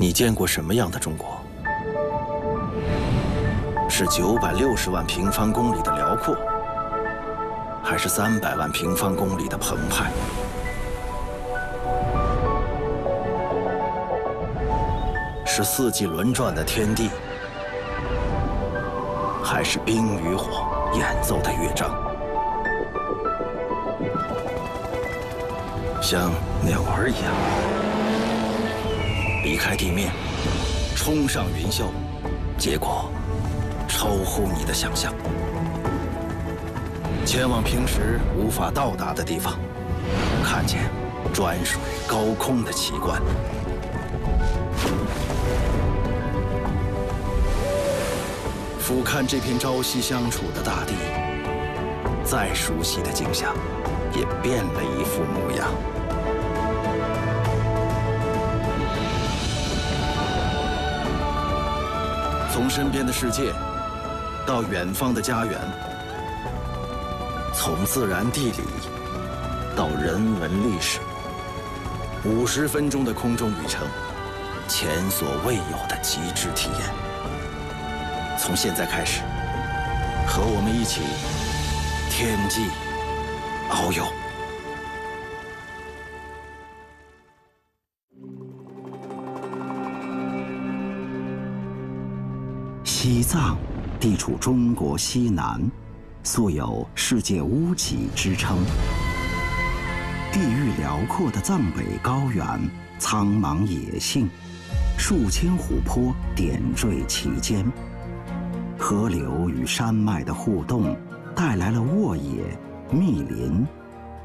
你见过什么样的中国？是九百六十万平方公里的辽阔，还是三百万平方公里的澎湃？是四季轮转的天地，还是冰与火演奏的乐章？像鸟儿一样，离开地面，冲上云霄，结果超乎你的想象。前往平时无法到达的地方，看见专属于高空的奇观。俯瞰这片朝夕相处的大地，再熟悉的景象，也变了一副模样。从身边的世界，到远方的家园；从自然地理，到人文历史。五十分钟的空中旅程，前所未有的极致体验。从现在开始，和我们一起天际遨游。西藏地处中国西南，素有“世界屋脊”之称。地域辽阔的藏北高原，苍茫野性，数千湖泊点缀其间。河流与山脉的互动，带来了沃野、密林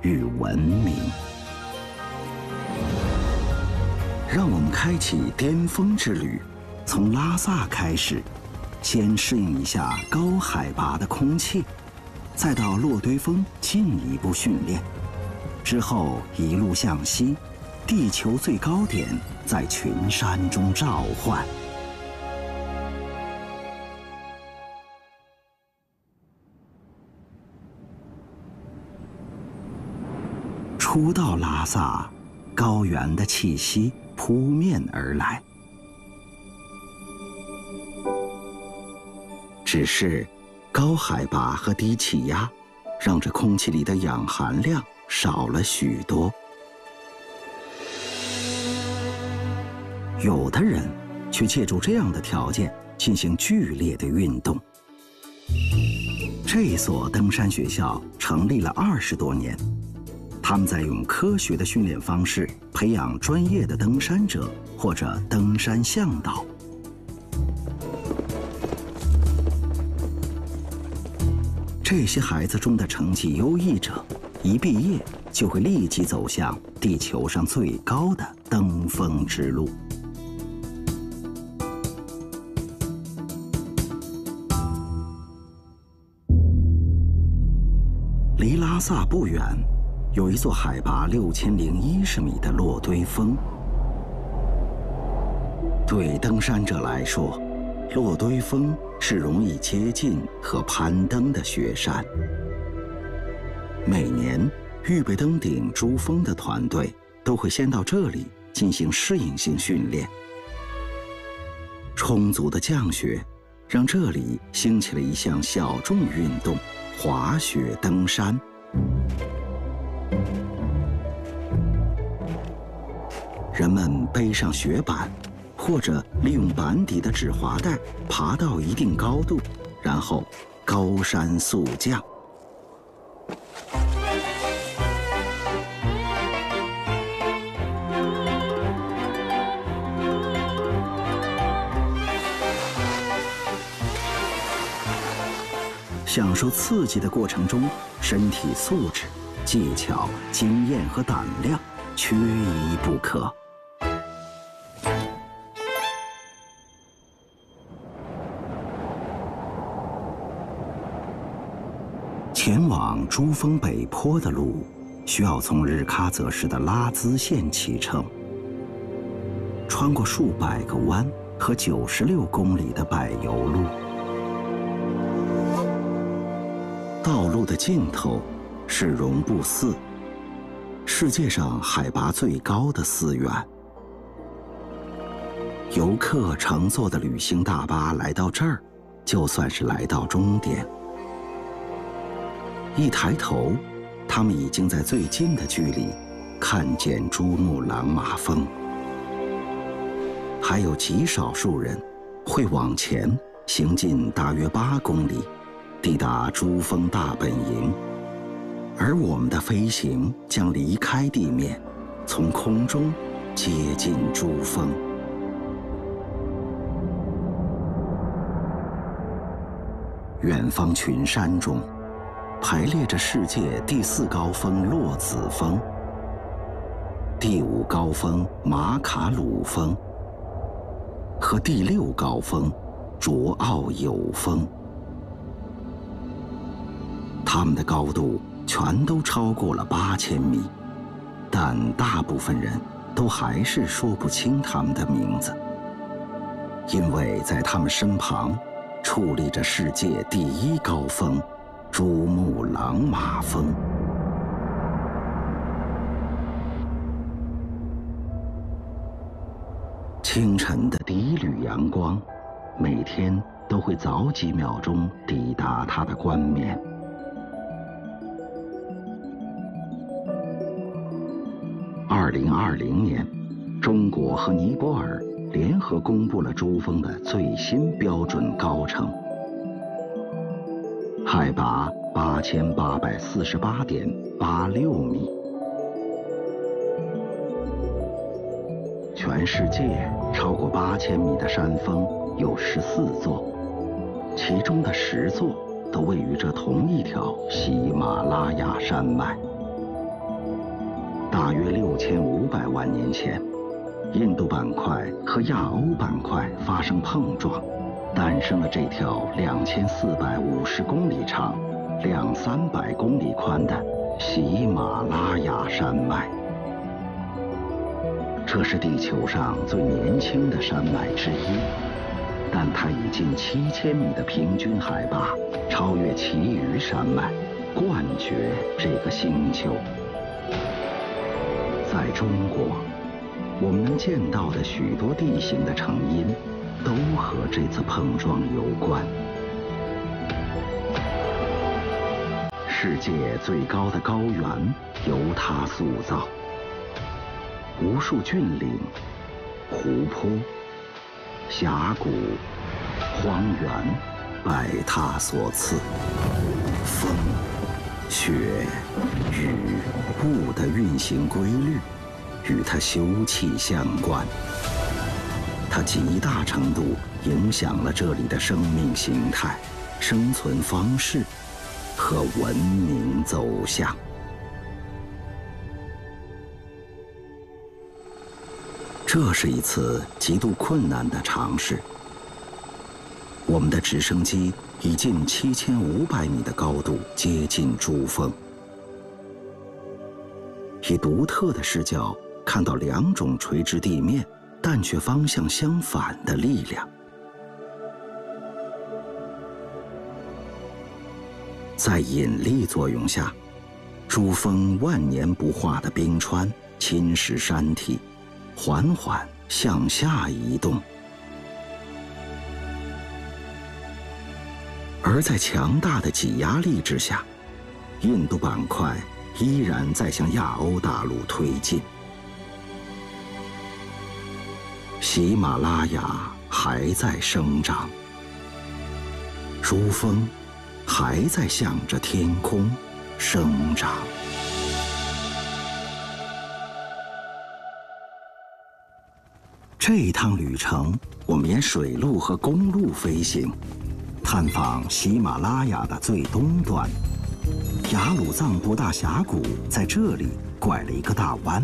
与文明。让我们开启巅峰之旅，从拉萨开始，先适应一下高海拔的空气，再到落堆峰进一步训练，之后一路向西，地球最高点在群山中召唤。初到拉萨，高原的气息扑面而来。只是，高海拔和低气压，让这空气里的氧含量少了许多。有的人，却借助这样的条件进行剧烈的运动。这所登山学校成立了二十多年。他们在用科学的训练方式培养专业的登山者或者登山向导。这些孩子中的成绩优异者，一毕业就会立即走向地球上最高的登峰之路。离拉萨不远。有一座海拔六千零一十米的落堆峰，对登山者来说，落堆峰是容易接近和攀登的雪山。每年预备登顶珠峰的团队都会先到这里进行适应性训练。充足的降雪，让这里兴起了一项小众运动——滑雪登山。人们背上雪板，或者利用板底的止滑带爬到一定高度，然后高山速降。享受刺激的过程中，身体素质。技巧、经验和胆量缺一不可。前往珠峰北坡的路，需要从日喀则市的拉孜县启程，穿过数百个弯和九十六公里的柏油路，道路的尽头。是绒布寺，世界上海拔最高的寺院。游客乘坐的旅行大巴来到这儿，就算是来到终点。一抬头，他们已经在最近的距离看见珠穆朗玛峰。还有极少数人会往前行进大约八公里，抵达珠峰大本营。而我们的飞行将离开地面，从空中接近珠峰。远方群山中，排列着世界第四高峰洛子峰、第五高峰马卡鲁峰和第六高峰卓奥友峰。它们的高度全都超过了八千米，但大部分人都还是说不清它们的名字，因为在他们身旁。矗立着世界第一高峰——珠穆朗玛峰。清晨的第一缕阳光，每天都会早几秒钟抵达它的冠冕。二零二零年，中国和尼泊尔。联合公布了珠峰的最新标准高程，海拔八千八百四十八点八六米。全世界超过八千米的山峰有十四座，其中的十座都位于这同一条喜马拉雅山脉。大约六千五百万年前。印度板块和亚欧板块发生碰撞，诞生了这条两千四百五十公里长、两三百公里宽的喜马拉雅山脉。这是地球上最年轻的山脉之一，但它以近七千米的平均海拔超越其余山脉，冠绝这个星球。在中国。我们能见到的许多地形的成因，都和这次碰撞有关。世界最高的高原由它塑造，无数峻岭、湖泊、峡谷、荒原拜它所赐。风、雪、雨、雾的运行规律。与它休戚相关，它极大程度影响了这里的生命形态、生存方式和文明走向。这是一次极度困难的尝试。我们的直升机以近七千五百米的高度接近珠峰，以独特的视角。看到两种垂直地面但却方向相反的力量，在引力作用下，珠峰万年不化的冰川侵蚀山体，缓缓向下移动；而在强大的挤压力之下，印度板块依然在向亚欧大陆推进。喜马拉雅还在生长，珠峰还在向着天空生长。这一趟旅程，我们沿水路和公路飞行，探访喜马拉雅的最东端。雅鲁藏布大峡谷在这里拐了一个大弯。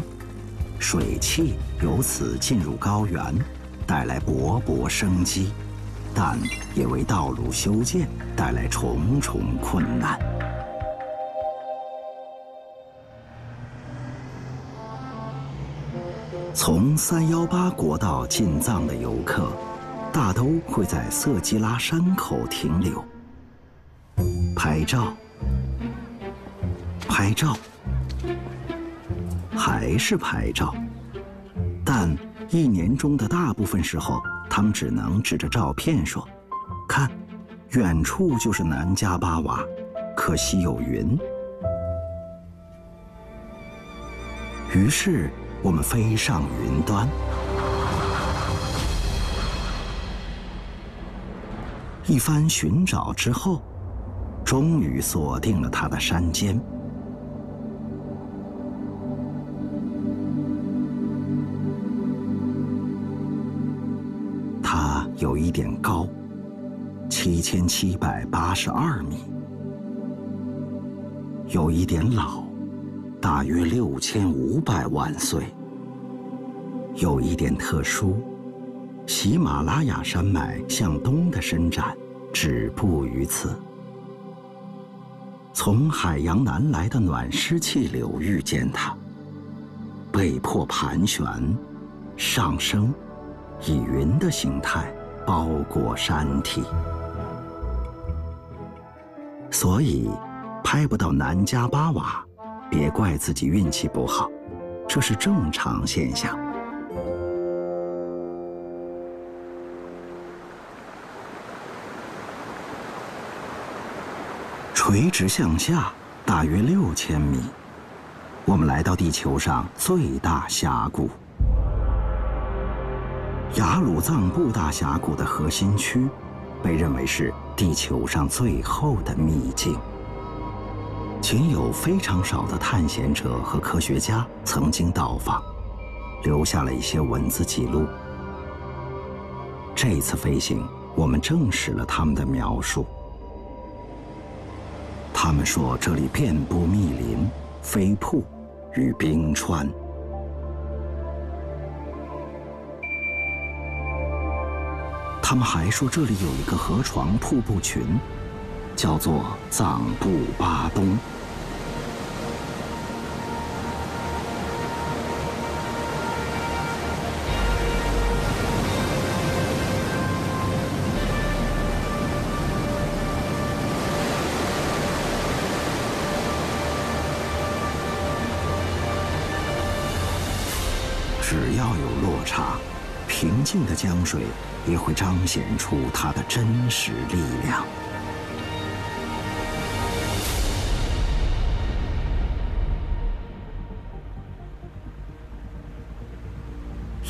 水汽由此进入高原，带来勃勃生机，但也为道路修建带来重重困难。从三幺八国道进藏的游客，大都会在色基拉山口停留，拍照，拍照。还是拍照，但一年中的大部分时候，他们只能指着照片说：“看，远处就是南迦巴瓦，可惜有云。”于是我们飞上云端，一番寻找之后，终于锁定了它的山尖。点高，七千七百八十二米，有一点老。大约六千五百万岁。有一点特殊，喜马拉雅山脉向东的伸展止步于此。从海洋南来的暖湿气流遇见它，被迫盘旋上升，以云的形态包裹山体，所以拍不到南迦巴瓦。别怪自己运气不好，这是正常现象。垂直向下大约六千米，我们来到地球上最大峡谷——雅鲁藏布大峡谷的核心区，被认为是地球上最后的秘境。仅有非常少的探险者和科学家曾经到访，留下了一些文字记录。这次飞行，我们证实了他们的描述。他们说这里遍布密林、飞瀑与冰川。他们还说这里有一个河床瀑布群。叫做藏布巴东。只要有落差，平静的江水也会彰显出它的真实力量。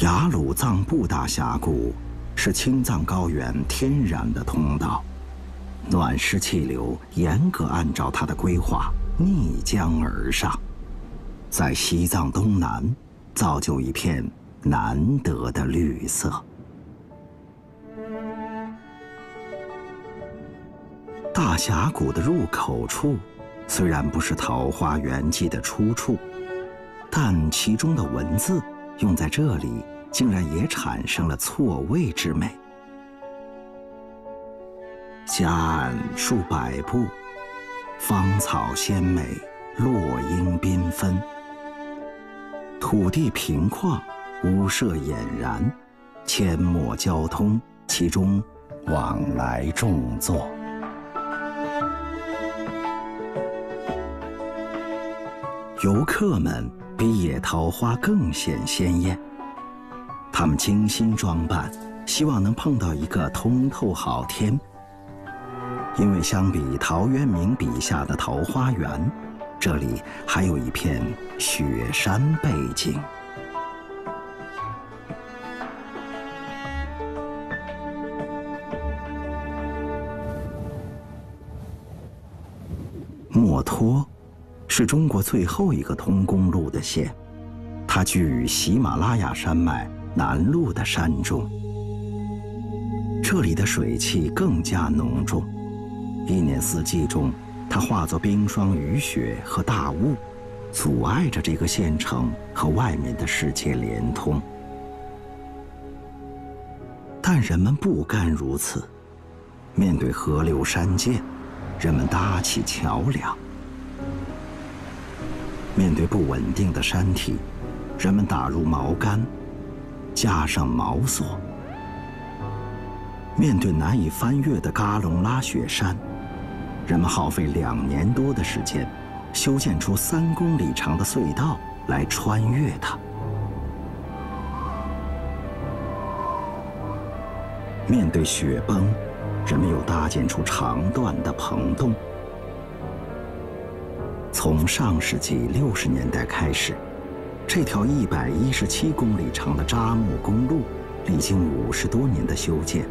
雅鲁藏布大峡谷是青藏高原天然的通道，暖湿气流严格按照它的规划逆江而上，在西藏东南造就一片难得的绿色。大峡谷的入口处虽然不是桃花源记的出处，但其中的文字。用在这里，竟然也产生了错位之美。夹岸数百步，芳草鲜美，落英缤纷。土地平旷，屋舍俨然，阡陌交通，其中往来众作。游客们。比野桃花更显鲜艳。他们精心装扮，希望能碰到一个通透好天。因为相比陶渊明笔下的桃花源，这里还有一片雪山背景。墨脱。是中国最后一个通公路的县，它居于喜马拉雅山脉南麓的山中。这里的水汽更加浓重，一年四季中，它化作冰霜、雨雪和大雾，阻碍着这个县城和外面的世界连通。但人们不甘如此，面对河流山涧，人们搭起桥梁。面对不稳定的山体人们打入锚杆加上锚索。面对难以翻越的嘎隆拉雪山人们耗费两年多的时间修建出三公里长的隧道来穿越它。面对雪崩人们又搭建出长段的棚洞。从上世纪六十年代开始，这条一百一十七公里长的扎木公路，历经五十多年的修建，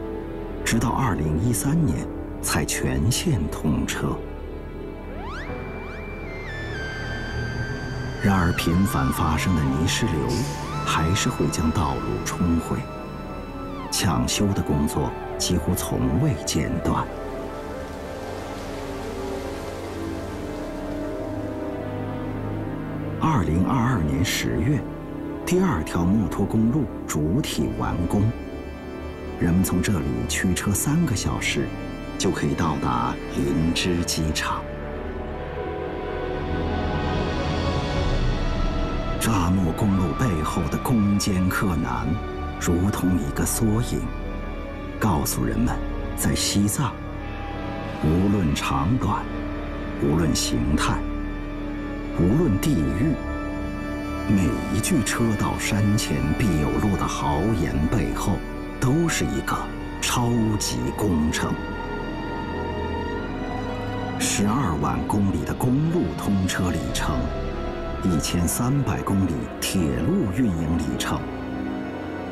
直到二零一三年才全线通车。然而，频繁发生的泥石流，还是会将道路冲毁。抢修的工作几乎从未间断。二零二二年十月，第二条木托公路主体完工，人们从这里驱车三个小时，就可以到达林芝机场。扎木公路背后的攻坚克难，如同一个缩影，告诉人们，在西藏，无论长短，无论形态，无论地域，每一句车到山前必有路的豪言背后，都是一个超级工程。十二万公里的公路通车里程。一千三百公里铁路运营里程，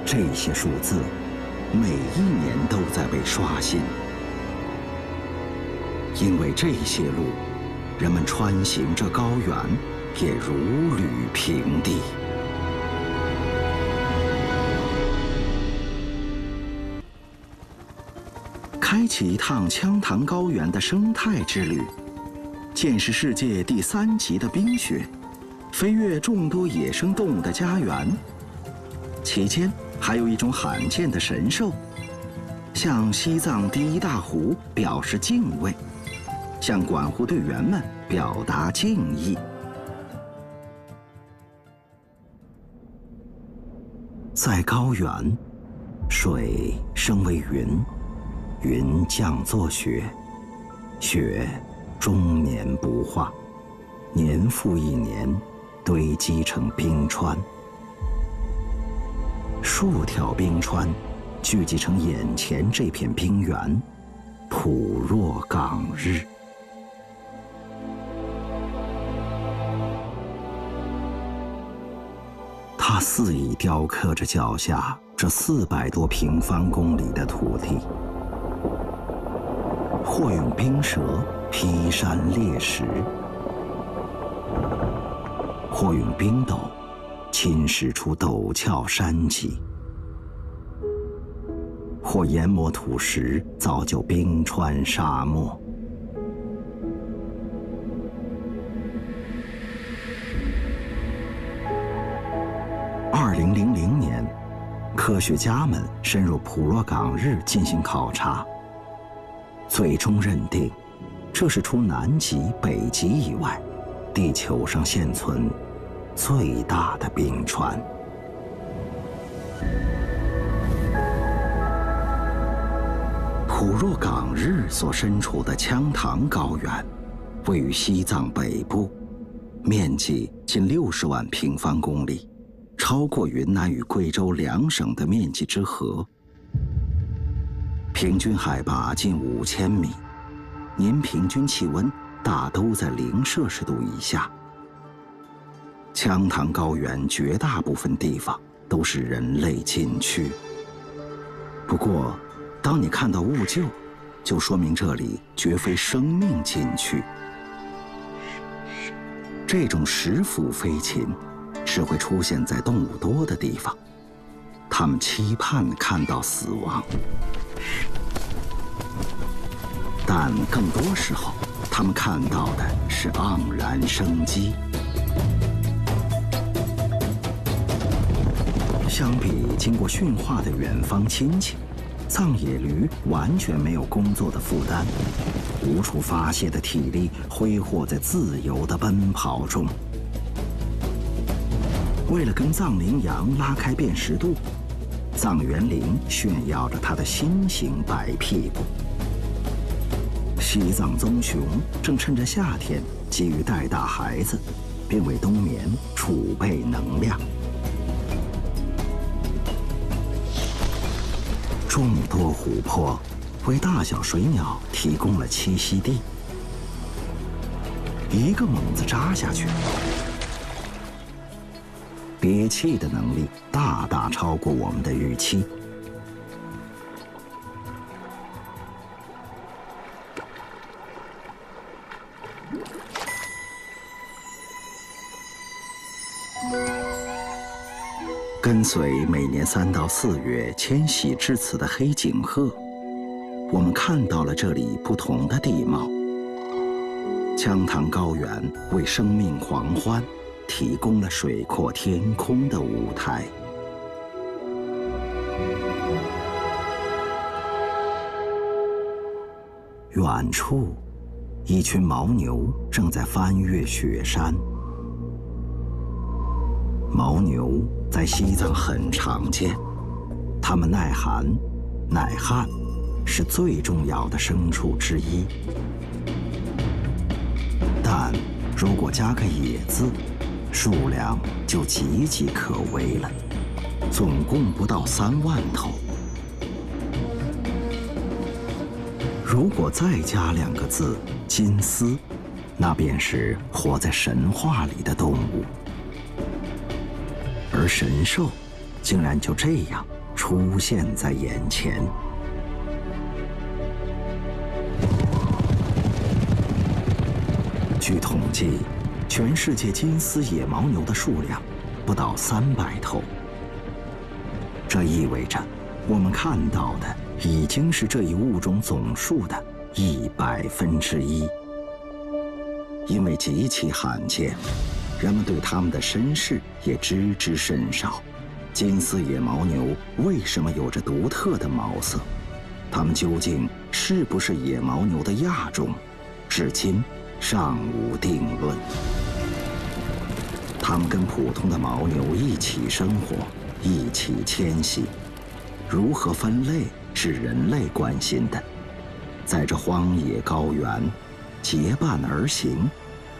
这些数字每一年都在被刷新，因为这些路，人们穿行着高原，也如履平地。开启一趟羌塘高原的生态之旅，见识世界第三级的冰雪。飞越众多野生动物的家园，期间还有一种罕见的神兽，向西藏第一大湖表示敬畏，向管护队员们表达敬意。在高原，水升为云，云降作雪，雪终年不化，年复一年。堆积成冰川，数条冰川聚集成眼前这片冰原，普若港日。它肆意雕刻着脚下这四百多平方公里的土地，或用冰舌劈山裂石。或用冰斗侵蚀出陡峭山脊，或研磨土石造就冰川沙漠。二零零零年，科学家们深入普若岗日进行考察，最终认定，这是除南极、北极以外，地球上现存。最大的冰川。普若岗日所身处的羌塘高原，位于西藏北部，面积近六十万平方公里，超过云南与贵州两省的面积之和。平均海拔近五千米，年平均气温大都在零摄氏度以下。羌塘高原绝大部分地方都是人类禁区。不过，当你看到兀鹫，就说明这里绝非生命禁区。这种食腐飞禽只会出现在动物多的地方，它们期盼看到死亡，但更多时候，它们看到的是盎然生机。相比经过驯化的远方亲戚，藏野驴完全没有工作的负担，无处发泄的体力挥霍在自由的奔跑中。为了跟藏羚羊拉开辨识度，藏原羚炫耀着它的新型白屁股。西藏棕熊正趁着夏天急于带大孩子，并为冬眠储备能量。众多湖泊为大小水鸟提供了栖息地。一个猛子扎下去，憋气的能力大大超过我们的预期。跟随每年三到四月迁徙至此的黑颈鹤，我们看到了这里不同的地貌。羌塘高原为生命狂欢提供了水阔天空的舞台。远处，一群牦牛正在翻越雪山。牦牛在西藏很常见，它们耐寒、耐旱，是最重要的牲畜之一。但如果加个“野”字，数量就岌岌可危了，总共不到三万头。如果再加两个字“金丝”，那便是活在神话里的动物。神兽，竟然就这样出现在眼前。据统计，全世界金丝野牦牛的数量不到三百头。这意味着，我们看到的已经是这一物种总数的一百分之一。因为极其罕见。人们对它们的身世也知之甚少。金丝野牦牛为什么有着独特的毛色？它们究竟是不是野牦牛的亚种？至今尚无定论。它们跟普通的牦牛一起生活，一起迁徙，如何分类是人类关心的。在这荒野高原，结伴而行。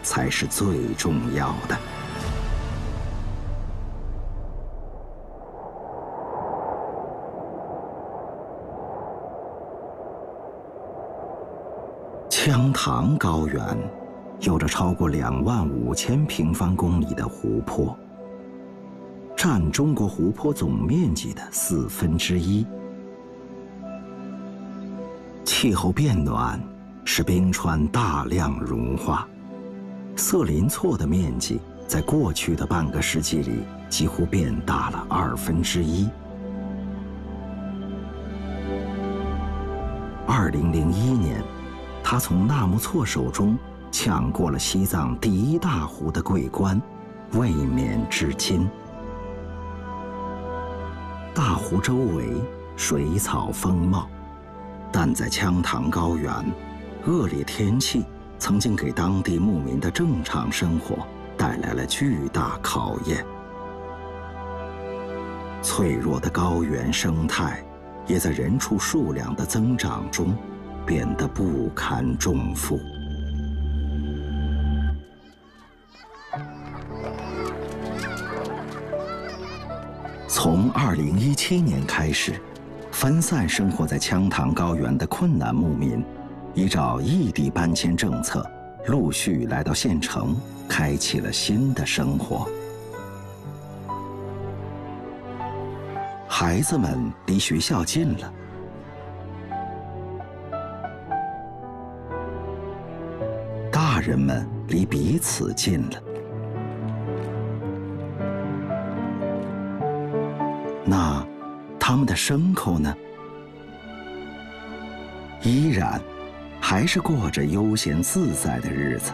才是最重要的。羌塘高原有着超过两万五千平方公里的湖泊，占中国湖泊总面积的四分之一。气候变暖，使冰川大量融化。色林错的面积在过去的半个世纪里几乎变大了二分之一。二零零一年，他从纳木错手中抢过了西藏第一大湖的桂冠，卫冕至今。大湖周围水草丰茂，但在羌塘高原，恶劣天气。曾经给当地牧民的正常生活带来了巨大考验。脆弱的高原生态，也在人畜数量的增长中变得不堪重负。从2017年开始，分散生活在羌塘高原的困难牧民。依照异地搬迁政策，陆续来到县城，开启了新的生活。孩子们离学校近了，大人们离彼此近了。那他们的牲口呢？依然。还是过着悠闲自在的日子，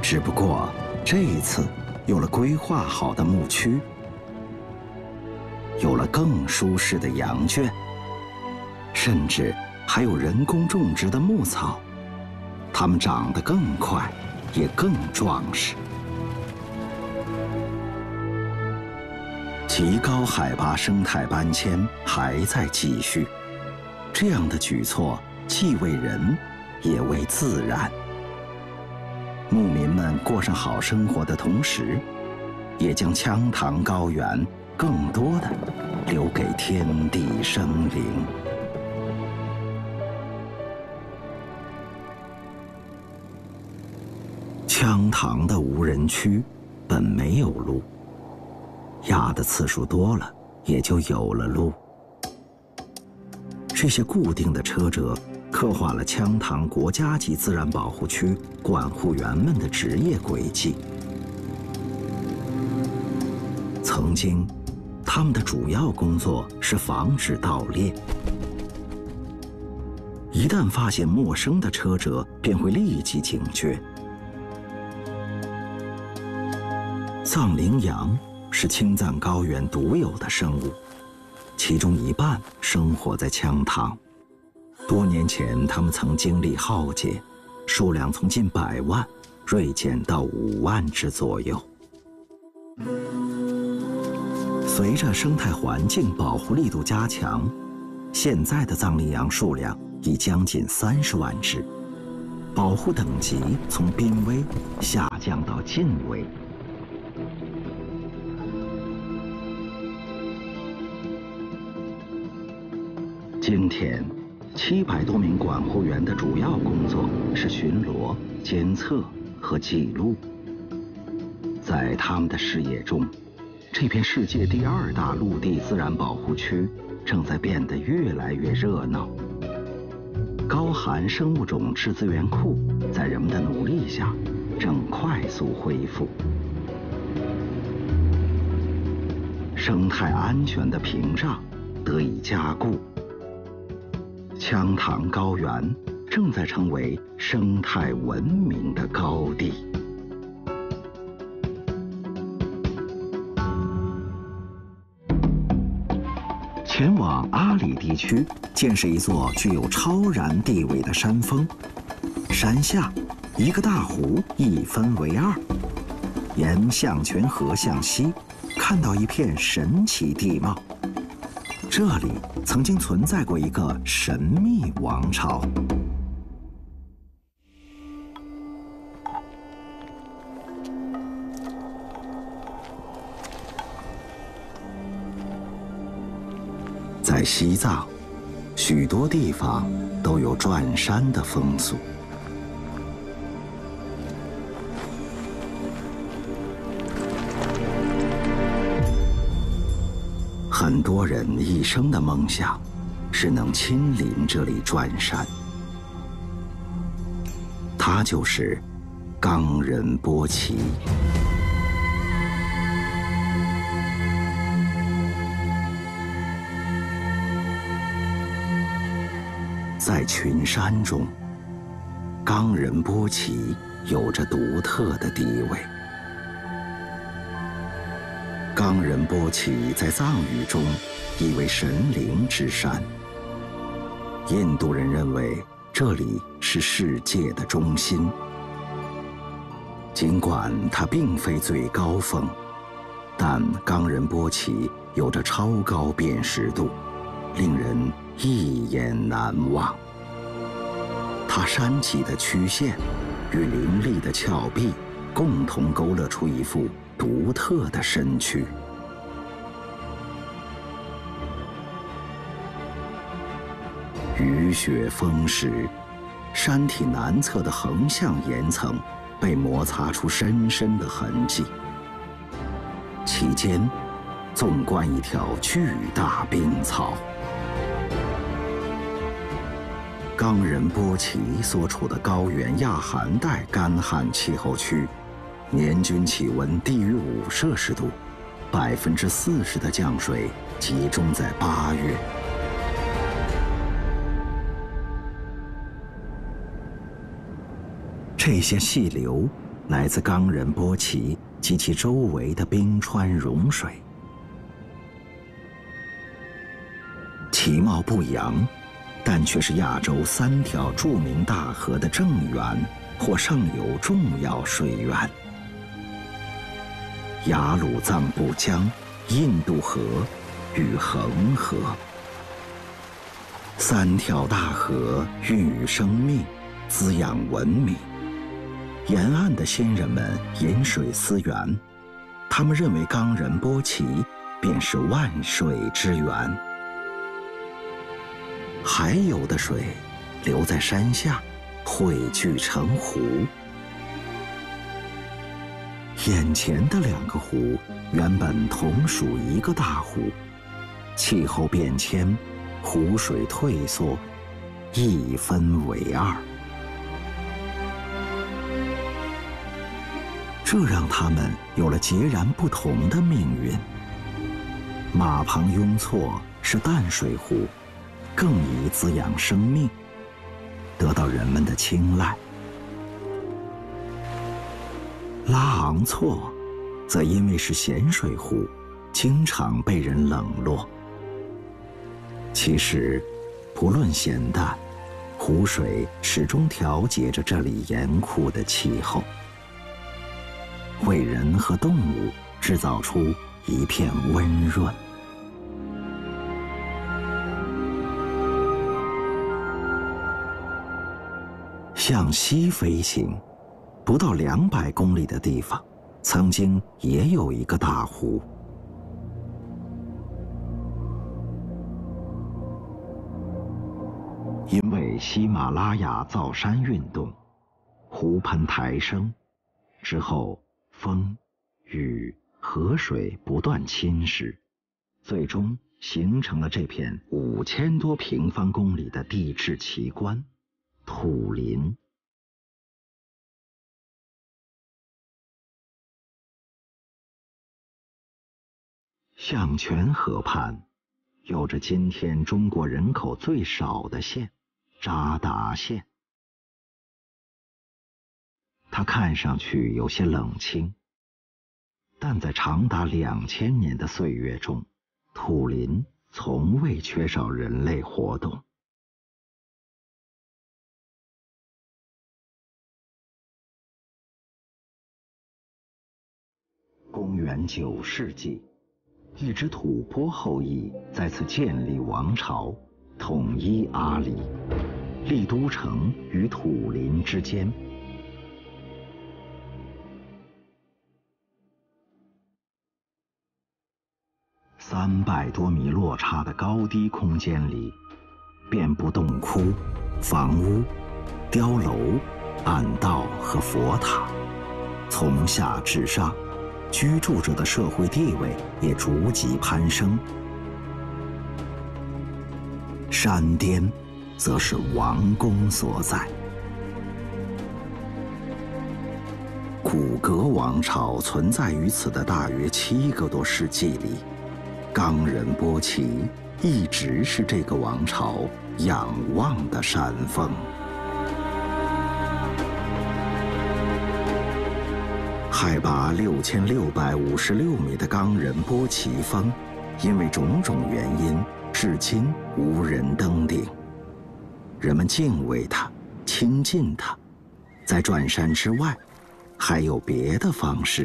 只不过这一次有了规划好的牧区，有了更舒适的羊圈，甚至还有人工种植的牧草，它们长得更快，也更壮实。提高海拔生态搬迁还在继续，这样的举措既为人，也为自然。牧民们过上好生活的同时，也将羌塘高原更多的留给天地生灵。羌塘的无人区本没有路，压的次数多了，也就有了路。这些固定的车辙，刻画了羌塘国家级自然保护区管护员们的职业轨迹。曾经，他们的主要工作是防止盗猎。一旦发现陌生的车辙，便会立即警觉。藏羚羊是青藏高原独有的生物，其中一半生活在羌塘。多年前，它们曾经历浩劫，数量从近百万锐减到五万只左右。随着生态环境保护力度加强，现在的藏羚羊数量已将近三十万只，保护等级从濒危下降到近危。今天，七百多名管护员的主要工作是巡逻、监测和记录。在他们的视野中，这片世界第二大陆地自然保护区正在变得越来越热闹。高寒生物种质资源库在人们的努力下正快速恢复，生态安全的屏障得以加固。羌塘高原正在成为生态文明的高地。前往阿里地区，见识一座具有超然地位的山峰。山下，一个大湖一分为二，沿象泉河向西，看到一片神奇地貌。这里曾经存在过一个神秘王朝。在西藏，许多地方都有转山的风俗。人一生的梦想是能亲临这里转山。他就是冈仁波齐。在群山中，冈仁波齐有着独特的地位。冈仁波齐在藏语中意为神灵之山。印度人认为这里是世界的中心。尽管它并非最高峰，但冈仁波齐有着超高辨识度，令人一眼难忘。它山脊的曲线与凌厉的峭壁共同勾勒出一幅。独特的身躯。雨雪风蚀，山体南侧的横向岩层被摩擦出深深的痕迹。其间，纵贯一条巨大冰槽。冈仁波齐所处的高原亚寒带干旱气候区。年均气温低于五摄氏度，百分之四十的降水集中在八月。这些细流来自冈仁波齐及其周围的冰川融水，其貌不扬，但却是亚洲三条著名大河的正源或上游重要水源。雅鲁藏布江、印度河与恒河，三条大河孕育生命，滋养文明。沿岸的先人们饮水思源，他们认为冈仁波齐便是万水之源。还有的水流在山下，汇聚成湖。眼前的两个湖原本同属一个大湖，气候变迁，湖水退缩，一分为二。这让他们有了截然不同的命运。马旁雍错是淡水湖，更宜滋养生命，得到人们的青睐。拉昂措，则因为是咸水湖，经常被人冷落。其实，不论咸淡，湖水始终调节着这里严酷的气候。为人和动物制造出一片温润。向西飞行，不到两百公里的地方，曾经也有一个大湖。因为喜马拉雅造山运动，湖盆抬升之后。风、雨、河水不断侵蚀，最终形成了这片五千多平方公里的地质奇观——土林。象泉河畔，有着今天中国人口最少的县——扎达县。它看上去有些冷清，但在长达两千年的岁月中，土林从未缺少人类活动。公元九世纪，一支吐蕃后裔在此建立王朝，统一阿里，立都城于土林之间。三百多米落差的高低空间里，遍布洞窟、房屋、碉楼、暗道和佛塔。从下至上，居住者的社会地位也逐级攀升。山巅，则是王宫所在。古格王朝存在于此的大约七个多世纪里。冈仁波齐一直是这个王朝仰望的山峰。海拔六千六百五十六米的冈仁波齐峰，因为种种原因，至今无人登顶。人们敬畏它，亲近它，在转山之外，还有别的方式。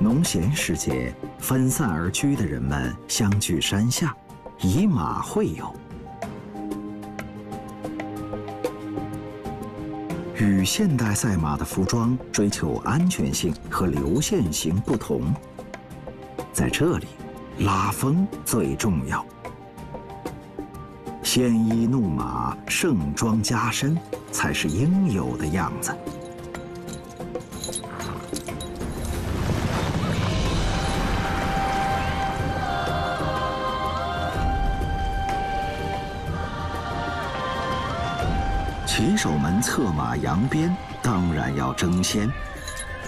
农闲时节，分散而居的人们相聚山下，以马会友。与现代赛马的服装追求安全性和流线型不同，在这里，拉风最重要。鲜衣怒马，盛装加身，才是应有的样子。骑手们策马扬鞭，当然要争先，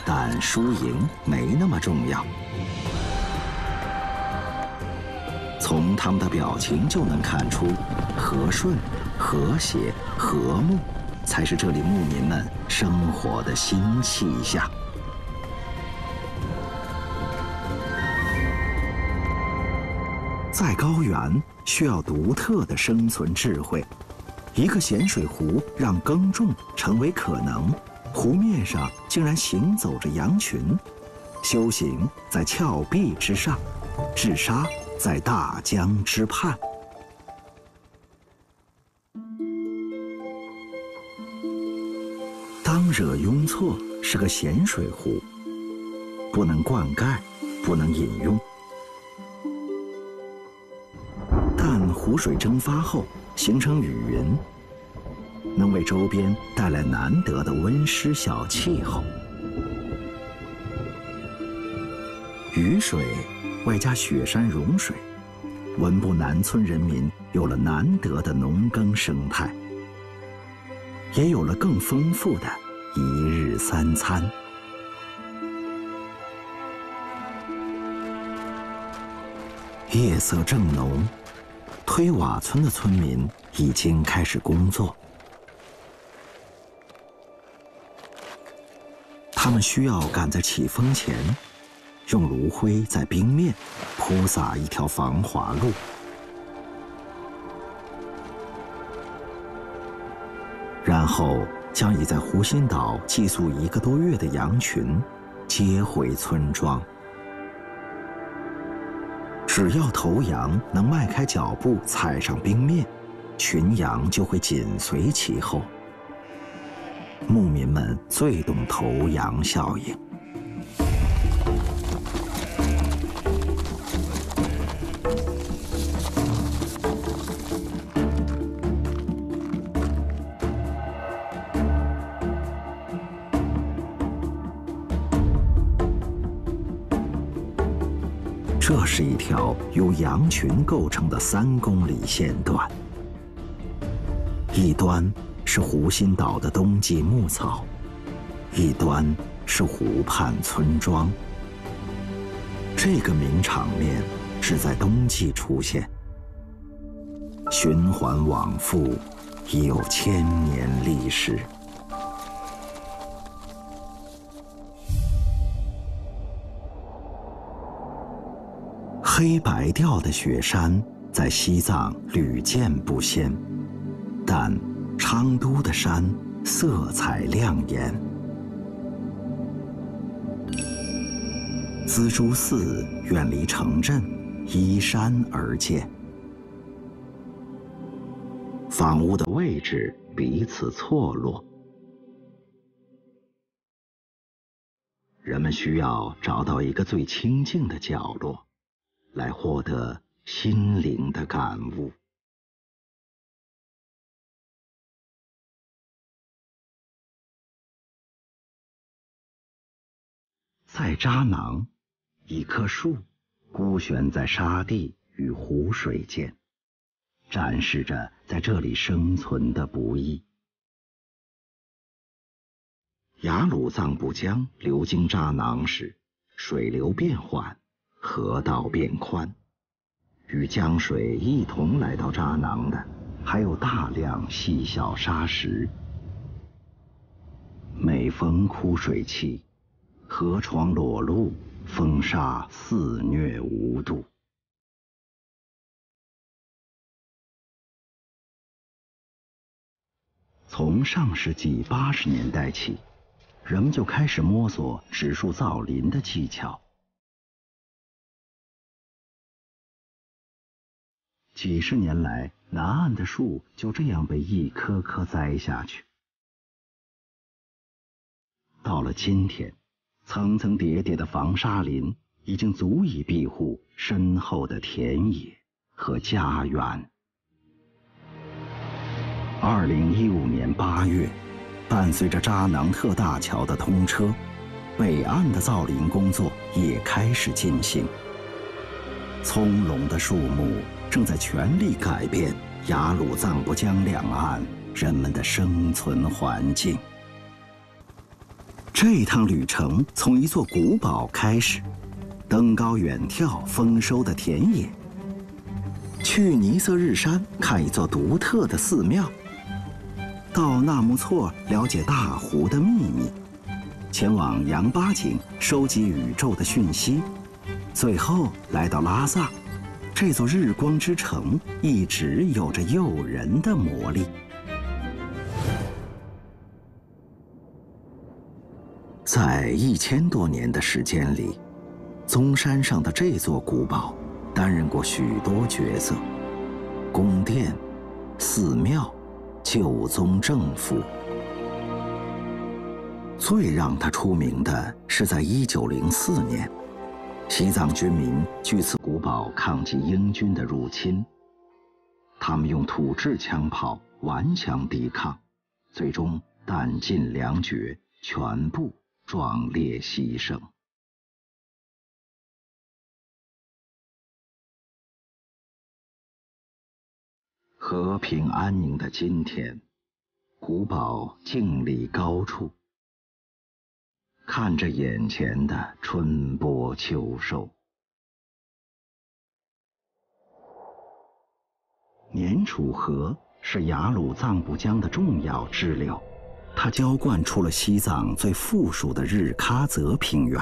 但输赢没那么重要。从他们的表情就能看出，和顺、和谐、和睦，才是这里牧民们生活的新气象。在高原，需要独特的生存智慧。一个咸水湖让耕种成为可能，湖面上竟然行走着羊群，修行在峭壁之上，治沙在大江之畔。当惹雍措是个咸水湖，不能灌溉，不能饮用。但湖水蒸发后形成雨云，能为周边带来难得的温湿小气候。雨水外加雪山融水，文部南村人民有了难得的农耕生态，也有了更丰富的一日三餐。夜色正浓，推瓦村的村民已经开始工作。他们需要赶在起风前，用炉灰在冰面铺洒一条防滑路，然后将已在湖心岛寄宿一个多月的羊群接回村庄。只要头羊能迈开脚步踩上冰面，群羊就会紧随其后。牧民们最懂头羊效应。羊群构成的三公里线段，一端是湖心岛的冬季牧草，一端是湖畔村庄。这个名场面只在冬季出现，循环往复，已有千年历史。黑白调的雪山在西藏屡见不鲜，但昌都的山色彩亮眼。资珠寺远离城镇，依山而建，房屋的位置彼此错落，人们需要找到一个最清静的角落。来获得心灵的感悟。在扎囊，一棵树孤悬在沙地与湖水间，展示着在这里生存的不易。雅鲁藏布江流经扎囊时，水流变缓。河道变宽，与江水一同来到扎囊的，还有大量细小沙石。每逢枯水期，河床裸露，风沙肆虐无度。从上世纪八十年代起，人们就开始摸索植树造林的技巧。几十年来，南岸的树就这样被一棵棵栽下去。到了今天，层层叠叠的防沙林已经足以庇护身后的田野和家园。二零一五年八月，伴随着扎囊特大桥的通车，北岸的造林工作也开始进行。葱茏的树木。正在全力改变雅鲁藏布江两岸人们的生存环境。这趟旅程从一座古堡开始，登高远眺丰收的田野，去尼色日山看一座独特的寺庙，到纳木错了解大湖的秘密，前往羊八井收集宇宙的讯息，最后来到拉萨。这座日光之城一直有着诱人的魔力。在一千多年的时间里，宗山上的这座古堡担任过许多角色：宫殿、寺庙、旧宗政府。最让它出名的是，在一九零四年。西藏军民据此古堡抗击英军的入侵。他们用土制枪炮顽强抵抗，最终弹尽粮绝，全部壮烈牺牲。和平安宁的今天，古堡静立高处，看着眼前的春播秋收。年楚河是雅鲁藏布江的重要支流，它浇灌出了西藏最富庶的日喀则平原。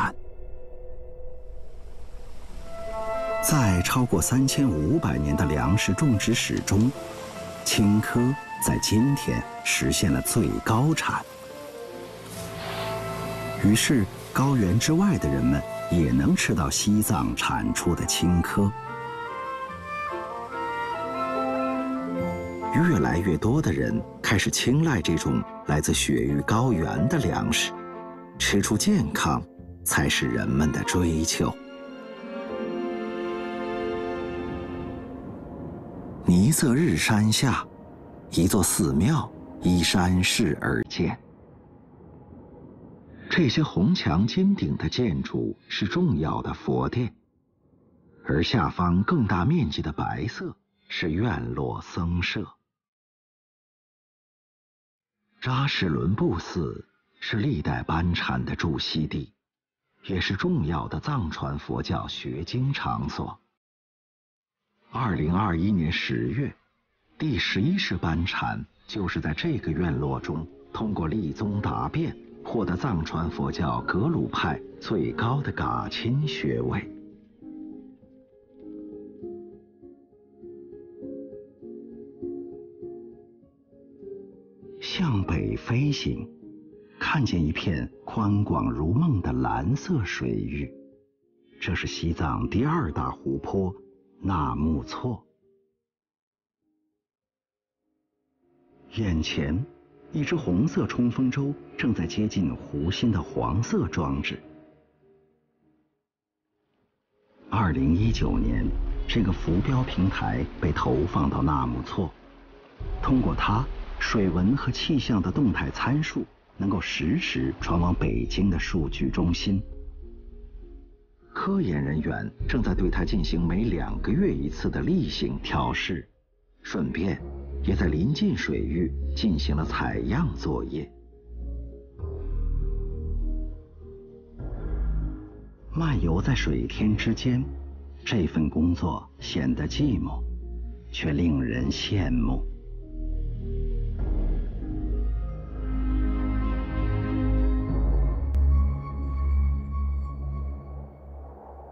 在超过三千五百年的粮食种植史中，青稞在今天实现了最高产。于是，高原之外的人们也能吃到西藏产出的青稞。越来越多的人开始青睐这种来自雪域高原的粮食，吃出健康才是人们的追求。尼色日山下，一座寺庙依山势而建。这些红墙金顶的建筑是重要的佛殿，而下方更大面积的白色是院落僧舍。扎什伦布寺是历代班禅的驻锡地，也是重要的藏传佛教学经场所。二零二一年十月，第十一世班禅就是在这个院落中通过立宗答辩，获得藏传佛教格鲁派最高的噶钦学位。向北飞行，看见一片宽广如梦的蓝色水域，这是西藏第二大湖泊。纳木错。眼前，一只红色冲锋舟正在接近湖心的黄色装置。二零一九年，这个浮标平台被投放到纳木错，通过它，水文和气象的动态参数能够实时传往北京的数据中心。科研人员正在对它进行每两个月一次的例行调试，顺便也在临近水域进行了采样作业。漫游在水天之间，这份工作显得寂寞，却令人羡慕。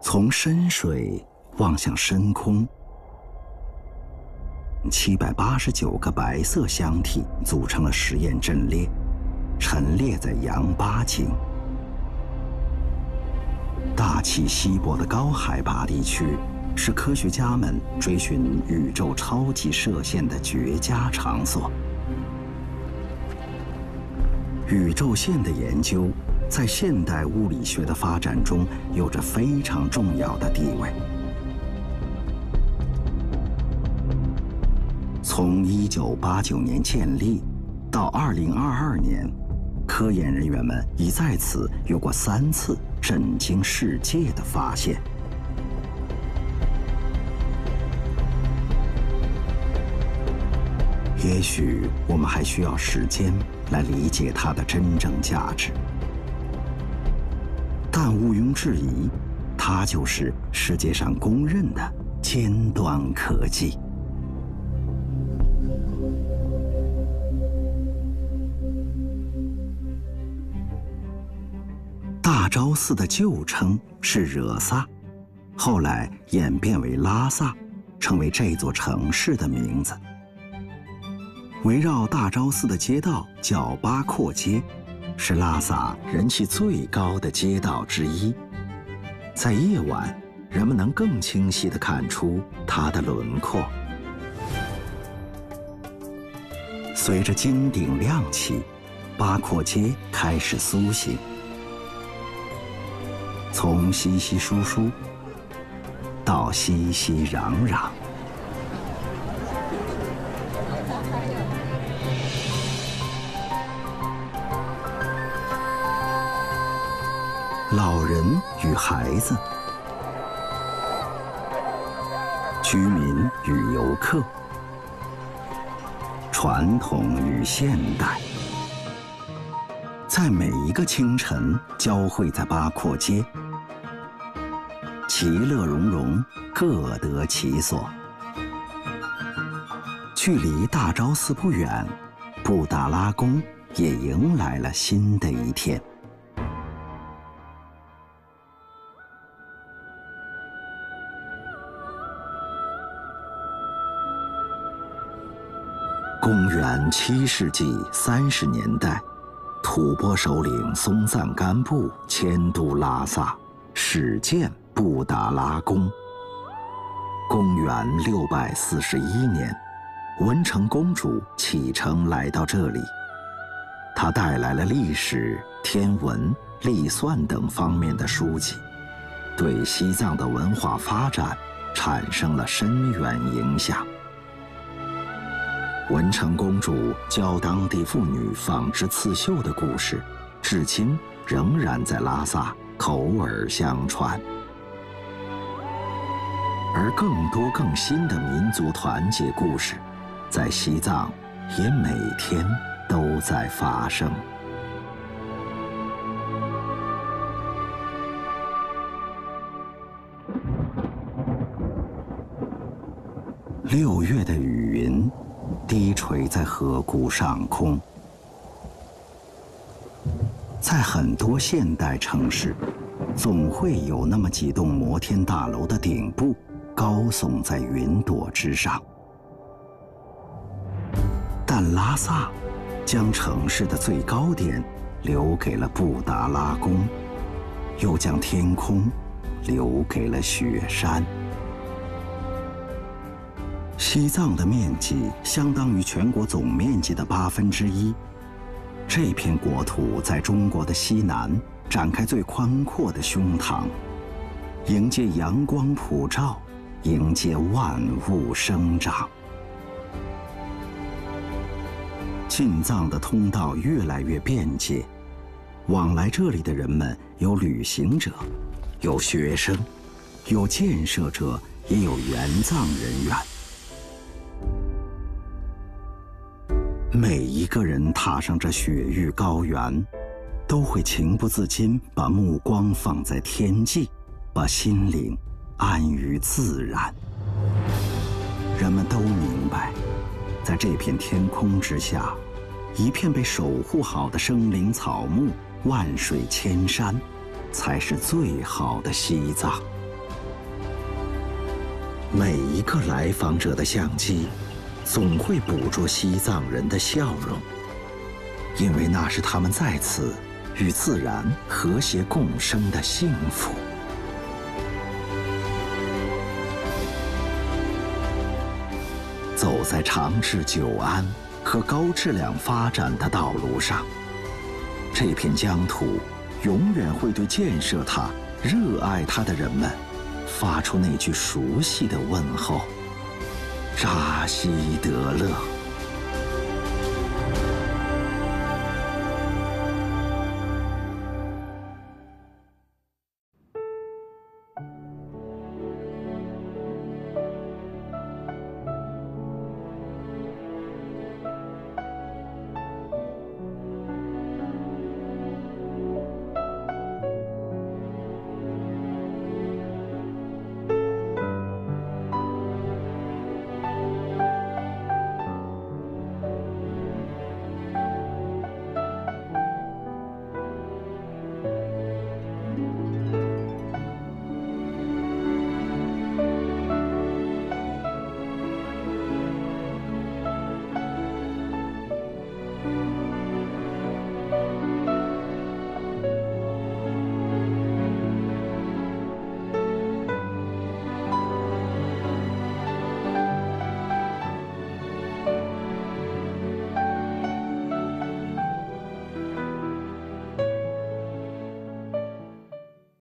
从深水望向深空，七百八十九个白色箱体组成了实验阵列，陈列在羊八井。大气稀薄的高海拔地区，是科学家们追寻宇宙超级射线的绝佳场所。宇宙线的研究。在现代物理学的发展中，有着非常重要的地位。从1989年建立到2022年，科研人员们已在此有过三次震惊世界的发现。也许我们还需要时间来理解它的真正价值。但毋庸置疑，它就是世界上公认的尖端科技。昭寺的旧称是惹萨，后来演变为拉萨，成为这座城市的名字。围绕大昭寺的街道叫八廓街。是拉萨人气最高的街道之一，在夜晚，人们能更清晰地看出它的轮廓。随着金顶亮起，八廓街开始苏醒。从稀稀疏疏到熙熙攘攘。老人与孩子，居民与游客，传统与现代，在每一个清晨交汇在八廓街，其乐融融，各得其所。距离大昭寺不远，布达拉宫也迎来了新的一天。公元七世纪三十年代，吐蕃首领松赞干布迁都拉萨，始建布达拉宫。公元六百四十一年，文成公主启程来到这里，她带来了历史、天文、历算等方面的书籍，对西藏的文化发展产生了深远影响。文成公主教当地妇女纺织刺绣的故事，至今仍然在拉萨口耳相传。而更多更新的民族团结故事，在西藏也每天都在发生。六月的雨云。低垂在河谷上空，在很多现代城市，总会有那么几栋摩天大楼的顶部高耸在云朵之上。但拉萨将城市的最高点留给了布达拉宫，又将天空留给了雪山。西藏的面积相当于全国总面积的八分之一，这片国土在中国的西南展开最宽阔的胸膛，迎接阳光普照，迎接万物生长。进藏的通道越来越便捷，往来这里的人们有旅行者，有学生，有建设者，也有援藏人员。每一个人踏上这雪域高原，都会情不自禁把目光放在天际，把心灵安于自然。人们都明白，在这片天空之下，一片被守护好的生灵草木、万水千山，才是最好的西藏。每一个来访者的相机。总会捕捉西藏人的笑容，因为那是他们在此与自然和谐共生的幸福。走在长治久安和高质量发展的道路上，这片疆土永远会对建设它、热爱它的人们，发出那句熟悉的问候。扎西德勒。